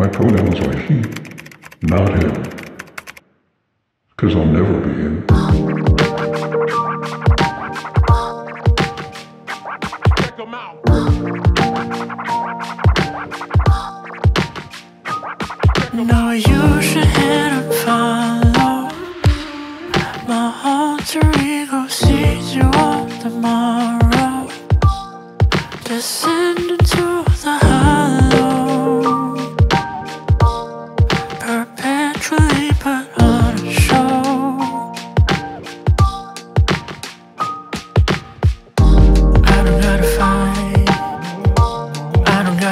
My pronouns are he, not him. Cause I'll never be him. Check 'em out. No, you should hit and follow. My alter ego sees you on tomorrow. Descend into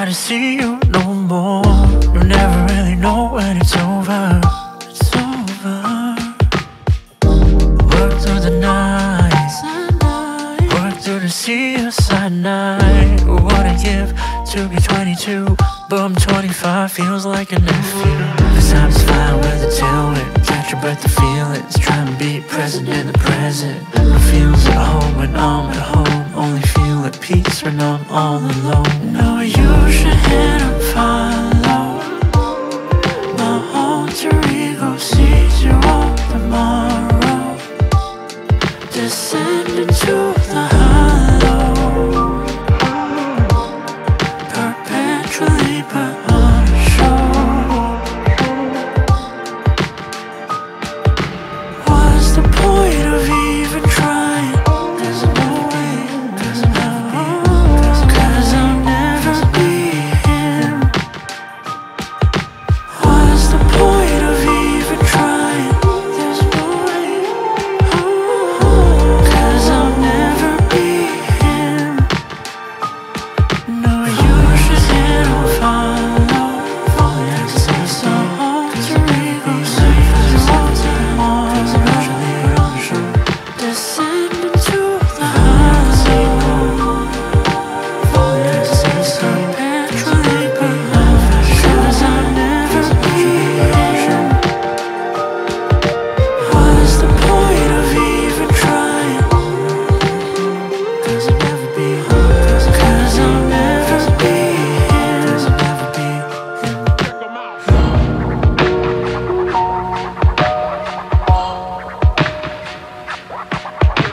Gotta see you no more. You never really know when it's over. It's over. Work through the night. Work through the sea of night. What I give to be 22, but I'm 25. Feels like a nephew. Cause I'm just with the tailwind. Catch your breath, the feelings. Trying to be present in the present. I feels at home when I'm at home. Only feel at peace when I'm all alone. No, you should hit and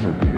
never be.